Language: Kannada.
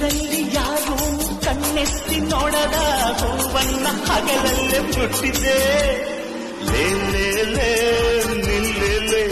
ಊರಲ್ಲಿ ಯಾರು ಕಣ್ಣೆತ್ತಿ ನೋಡದ ಹೂವನ್ನ ಹಗಲಲ್ಲೇ ಮುಟ್ಟಿದೆ. ಲೇ ಲೇ ಲೇ ನಿಲ್ಲೆ